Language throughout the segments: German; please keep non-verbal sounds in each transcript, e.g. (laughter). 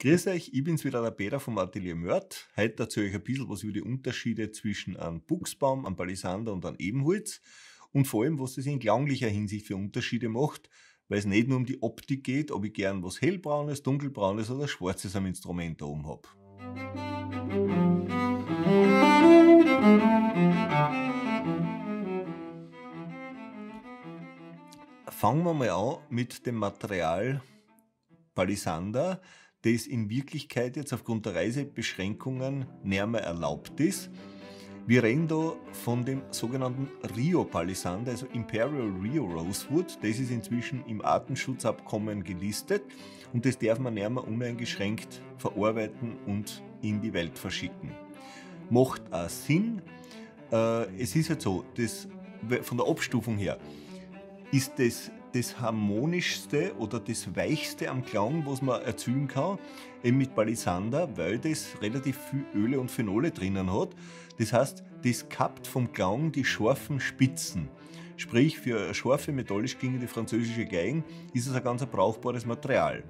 Grüß euch, ich bin's wieder der Peter vom Atelier Mörd. Heute erzähle ich ein bisschen was über die Unterschiede zwischen einem Buchsbaum, einem Palisander und einem Ebenholz und vor allem, was es in klanglicher Hinsicht für Unterschiede macht, weil es nicht nur um die Optik geht, ob ich gern was hellbraunes, dunkelbraunes oder schwarzes am Instrument da oben habe. Fangen wir mal an mit dem Material Palisander das in Wirklichkeit jetzt aufgrund der Reisebeschränkungen näher mehr erlaubt ist. Wir reden da von dem sogenannten Rio Palisander, also Imperial Rio Rosewood. Das ist inzwischen im Artenschutzabkommen gelistet und das darf man näher uneingeschränkt verarbeiten und in die Welt verschicken. Macht auch Sinn. Äh, es ist halt so, das, von der Abstufung her ist das das harmonischste oder das weichste am Klang, was man erzielen kann, eben mit Palisander, weil das relativ viel Öle und Phenole drinnen hat. Das heißt, das kappt vom Klang die scharfen Spitzen. Sprich, für scharfe, metallisch klingende französische Geigen ist es ein ganz brauchbares Material.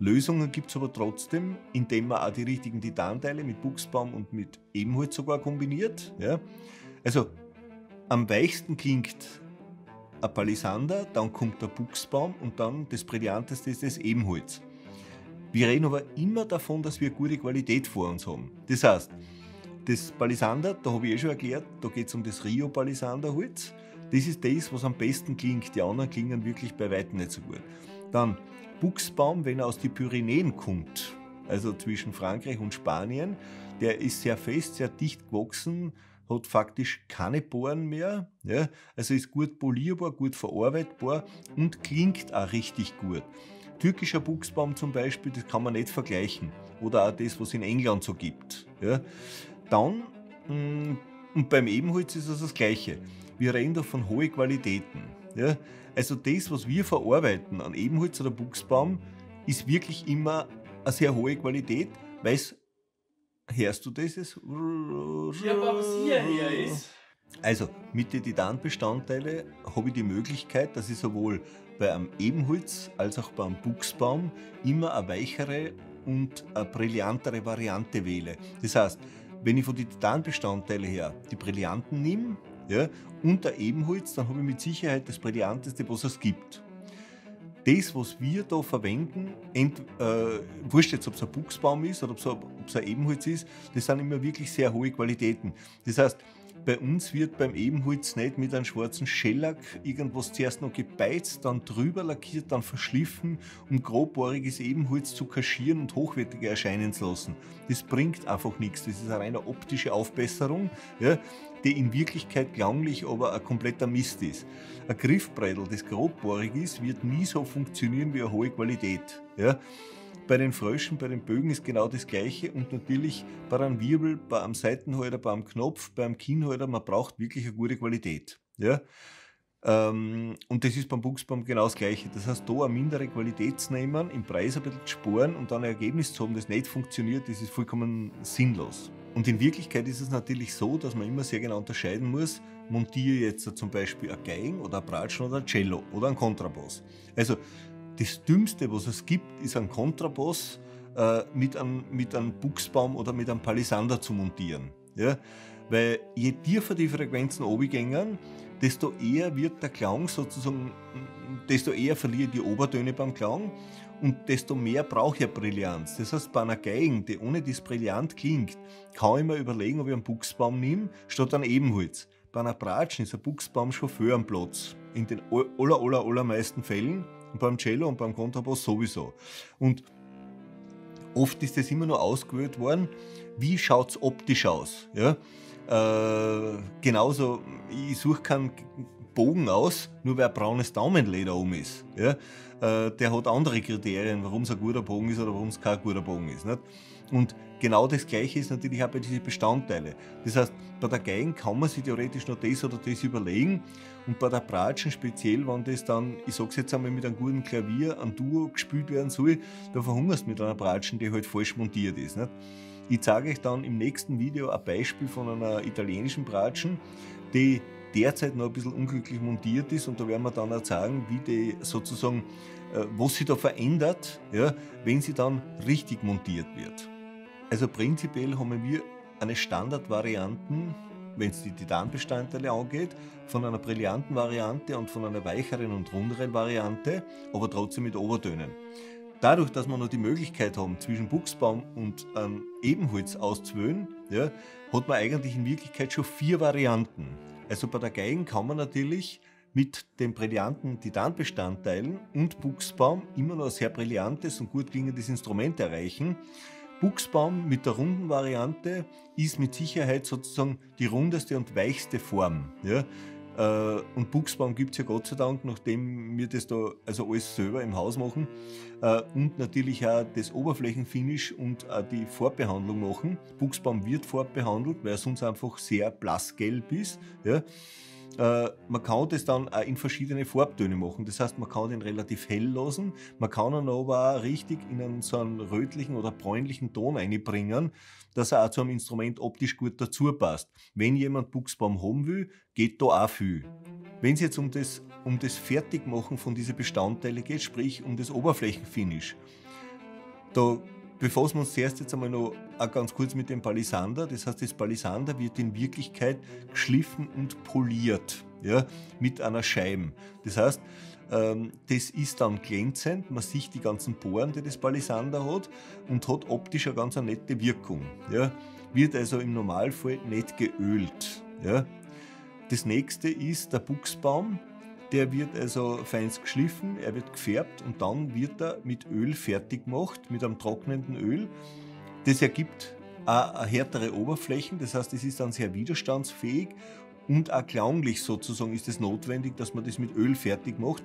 Lösungen gibt es aber trotzdem, indem man auch die richtigen Titanteile mit Buchsbaum und mit Ebenholz sogar kombiniert. Ja. Also am weichsten klingt ein Palisander, dann kommt der Buchsbaum und dann das Brillanteste ist das Ebenholz. Wir reden aber immer davon, dass wir gute Qualität vor uns haben. Das heißt, das Palisander, da habe ich eh schon erklärt, da geht es um das Rio Palisanderholz. Das ist das, was am besten klingt. Die anderen klingen wirklich bei weitem nicht so gut. Dann Buchsbaum, wenn er aus den Pyrenäen kommt, also zwischen Frankreich und Spanien, der ist sehr fest, sehr dicht gewachsen, hat faktisch keine Poren mehr, ja, also ist gut polierbar, gut verarbeitbar und klingt auch richtig gut. Türkischer Buchsbaum zum Beispiel, das kann man nicht vergleichen. Oder auch das, was es in England so gibt. Ja. Dann, mm, und beim Ebenholz ist es das Gleiche. Wir reden da von hohen Qualitäten. Ja. Also das, was wir verarbeiten an Ebenholz oder Buchsbaum, ist wirklich immer eine sehr hohe Qualität, weil es Hörst du das? Ich habe aber hierher ist. Also, mit den Titanbestandteilen habe ich die Möglichkeit, dass ich sowohl bei einem Ebenholz als auch beim Buchsbaum immer eine weichere und eine brillantere Variante wähle. Das heißt, wenn ich von den Titanbestandteilen her die Brillanten nehme ja, und der Ebenholz, dann habe ich mit Sicherheit das Brillanteste, was es gibt das, was wir da verwenden, ent, äh, wurscht jetzt, ob es ein Buchsbaum ist oder ob es ein Ebenholz ist, das sind immer wirklich sehr hohe Qualitäten. Das heißt, bei uns wird beim Ebenholz nicht mit einem schwarzen Schellack irgendwas zuerst noch gebeizt, dann drüber lackiert, dann verschliffen, um grobbohriges Ebenholz zu kaschieren und hochwertiger erscheinen zu lassen. Das bringt einfach nichts. Das ist eine reine optische Aufbesserung, ja, die in Wirklichkeit klanglich aber ein kompletter Mist ist. Ein Griffbreidel, das grobbohrig ist, wird nie so funktionieren wie eine hohe Qualität. Ja. Bei den Fröschen, bei den Bögen ist genau das Gleiche und natürlich bei einem Wirbel, bei einem Seitenhalter, bei einem Knopf, beim Kinnhalter, man braucht wirklich eine gute Qualität. Ja? Ähm, und das ist beim Buchsbaum genau das Gleiche. Das heißt, da eine mindere Qualität zu nehmen, im Preis ein bisschen zu sparen und dann ein Ergebnis zu haben, das nicht funktioniert, das ist vollkommen sinnlos. Und in Wirklichkeit ist es natürlich so, dass man immer sehr genau unterscheiden muss, montiere jetzt zum Beispiel ein Geigen oder ein Bratschen oder ein Cello oder ein Kontrabass. Also das Dümmste, was es gibt, ist ein Kontrabass äh, mit, einem, mit einem Buchsbaum oder mit einem Palisander zu montieren. Ja? Weil je tiefer die Frequenzen gehen, desto eher wird der Klang sozusagen, desto eher verliere die Obertöne beim Klang und desto mehr brauche ich Brillanz. Das heißt, bei einer Geigen, die ohne das brillant klingt, kann ich mir überlegen, ob ich einen Buchsbaum nehme, statt einen Ebenholz. Bei einer Bratschen ist ein Buchsbaum für am Platz. In den aller, aller, allermeisten Fällen und beim Cello und beim Kontrabass sowieso. Und oft ist das immer nur ausgewählt worden, wie schaut es optisch aus. Ja? Äh, genauso, ich suche keinen Bogen aus, nur weil braunes Daumenleder um ist. Ja? Äh, der hat andere Kriterien, warum es ein guter Bogen ist oder warum es kein guter Bogen ist. Nicht? Und genau das Gleiche ist natürlich auch bei diesen Bestandteilen. Das heißt, bei der Geigen kann man sich theoretisch noch das oder das überlegen und bei der Bratschen speziell, wenn das dann, ich sag's jetzt einmal mit einem guten Klavier, ein Duo gespielt werden soll, da verhungerst du mit einer Bratschen, die halt falsch montiert ist. Nicht? Ich zeige euch dann im nächsten Video ein Beispiel von einer italienischen Bratschen, die derzeit noch ein bisschen unglücklich montiert ist und da werden wir dann auch sagen, wie die sozusagen, äh, was sich da verändert, ja, wenn sie dann richtig montiert wird. Also prinzipiell haben wir eine Standardvariante, wenn es die Titanbestandteile angeht, von einer brillanten Variante und von einer weicheren und runderen Variante, aber trotzdem mit Obertönen. Dadurch, dass wir noch die Möglichkeit haben, zwischen Buchsbaum und ähm, Ebenholz auszuwählen, ja, hat man eigentlich in Wirklichkeit schon vier Varianten. Also bei der Geigen kann man natürlich mit den brillanten Titanbestandteilen und Buchsbaum immer noch ein sehr brillantes und gut klingendes Instrument erreichen. Buchsbaum mit der runden Variante ist mit Sicherheit sozusagen die rundeste und weichste Form. Ja? Äh, und Buchsbaum gibt es ja Gott sei Dank, nachdem wir das da also alles selber im Haus machen äh, und natürlich auch das Oberflächenfinish und auch die Farbbehandlung machen. Buchsbaum wird farbbehandelt, weil er sonst einfach sehr blassgelb ist. Ja. Äh, man kann das dann auch in verschiedene Farbtöne machen. Das heißt, man kann den relativ hell lassen, man kann ihn aber auch richtig in einen, so einen rötlichen oder bräunlichen Ton einbringen, dass er auch zu einem Instrument optisch gut dazu passt. Wenn jemand Buchsbaum haben will, geht da auch viel. Wenn es jetzt um das, um das Fertigmachen von diesen Bestandteilen geht, sprich um das Oberflächenfinish, da befassen wir uns zuerst jetzt einmal noch auch ganz kurz mit dem Palisander. Das heißt, das Palisander wird in Wirklichkeit geschliffen und poliert ja, mit einer Scheibe. Das heißt, ähm, das ist dann glänzend, man sieht die ganzen Poren, die das Palisander hat und hat optisch eine ganz nette Wirkung. Ja. Wird also im Normalfall nicht geölt. Ja. Das nächste ist der Buchsbaum. Der wird also feinst geschliffen, er wird gefärbt und dann wird er mit Öl fertig gemacht, mit einem trocknenden Öl. Das ergibt auch härtere Oberflächen, das heißt, es ist dann sehr widerstandsfähig und auch klanglich sozusagen ist es notwendig, dass man das mit Öl fertig macht,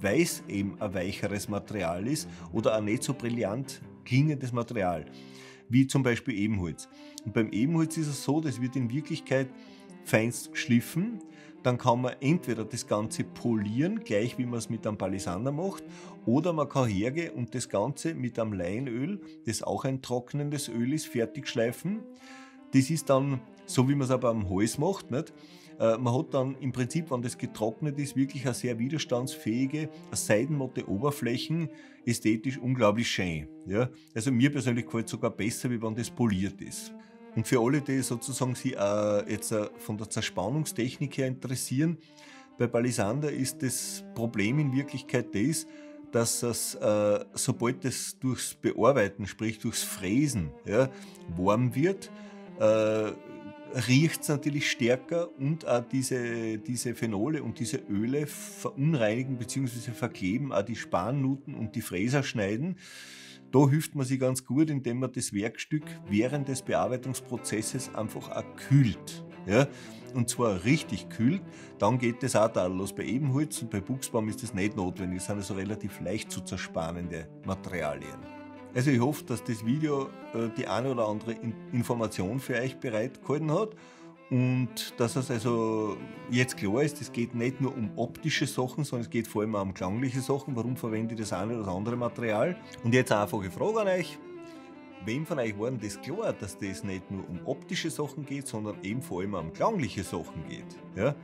weil es eben ein weicheres Material ist oder ein nicht so brillant klingendes Material, wie zum Beispiel Ebenholz. Und beim Ebenholz ist es so, das wird in Wirklichkeit feinst geschliffen, dann kann man entweder das Ganze polieren, gleich wie man es mit einem Palisander macht, oder man kann hergehen und das Ganze mit einem Leinöl, das auch ein trocknendes Öl ist, fertig schleifen. Das ist dann so, wie man es aber am Hals macht. Nicht? Äh, man hat dann im Prinzip, wenn das getrocknet ist, wirklich eine sehr widerstandsfähige, seidenmatte Oberflächen, ästhetisch unglaublich schön. Ja? Also mir persönlich gefällt es sogar besser, wie wenn das poliert ist. Und für alle, die sozusagen sich äh, jetzt äh, von der Zerspannungstechnik her interessieren, bei Palisander ist das Problem in Wirklichkeit das, dass es, äh, sobald es durchs Bearbeiten, sprich durchs Fräsen, ja, warm wird, äh, riecht es natürlich stärker und auch diese, diese Phenole und diese Öle verunreinigen bzw. verkleben auch die Spannuten und die Fräser schneiden. Da hilft man sich ganz gut, indem man das Werkstück während des Bearbeitungsprozesses einfach auch kühlt. Ja? Und zwar richtig kühlt, dann geht das auch da los. Bei Ebenholz und bei Buchsbaum ist das nicht notwendig. Das sind also relativ leicht zu zerspannende Materialien. Also ich hoffe, dass das Video äh, die eine oder andere Information für euch bereitgehalten hat und dass es also jetzt klar ist, es geht nicht nur um optische Sachen, sondern es geht vor allem auch um klangliche Sachen. Warum verwende ich das eine oder das andere Material? Und jetzt eine einfache Frage an euch. Wem von euch war denn das klar, dass das nicht nur um optische Sachen geht, sondern eben vor allem um klangliche Sachen geht? Ja?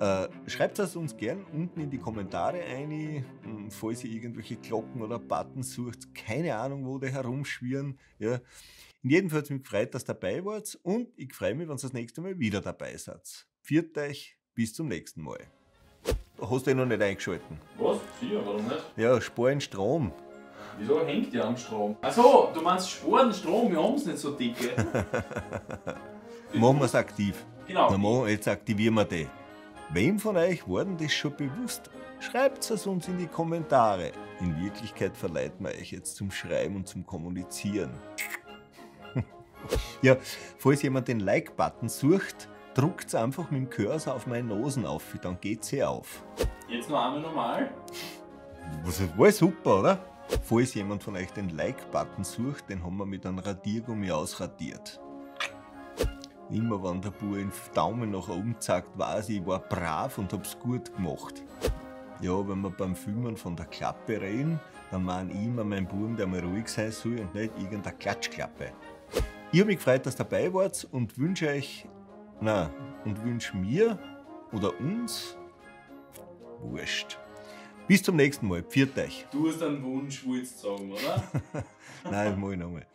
Äh, schreibt es uns gern unten in die Kommentare ein, hm, falls ihr irgendwelche Glocken oder Buttons sucht. Keine Ahnung, wo die herumschwirren. Ja. In jedem Fall hat es mich gefreut, dass ihr dabei wart und ich freue mich, wenn ihr das nächste Mal wieder dabei seid. Viert euch, bis zum nächsten Mal. Hast du ihn noch nicht eingeschalten? Was? Sicher, warum nicht? Ja, sparen Strom. Wieso hängt der am Strom? Achso, du meinst sparen Strom, wir haben es nicht so dicke. (laughs) machen wir es aktiv. Genau. Dann jetzt aktivieren wir den. Wem von euch war denn das schon bewusst? Schreibt es uns in die Kommentare. In Wirklichkeit verleiten wir euch jetzt zum Schreiben und zum Kommunizieren. (laughs) ja, falls jemand den Like-Button sucht, druckt einfach mit dem Cursor auf meine Nosen auf, dann geht sie auf. Jetzt noch einmal normal. Das war super, oder? Falls jemand von euch den Like-Button sucht, den haben wir mit einem Radiergummi ausradiert. Immer wenn der Bub den Daumen nach oben zeigt, weiß ich, ich war brav und hab's gut gemacht. Ja, wenn wir beim Filmen von der Klappe reden, dann meine ich immer mein Buben, der mal ruhig sein soll und nicht irgendeine Klatschklappe. Ich habe mich gefreut, dass ihr dabei wart und wünsche euch, na, und wünsche mir oder uns? Wurscht. Bis zum nächsten Mal. Pfiat euch. Du hast einen Wunsch, willst du sagen, oder? (laughs) Nein, das mache ich nochmal.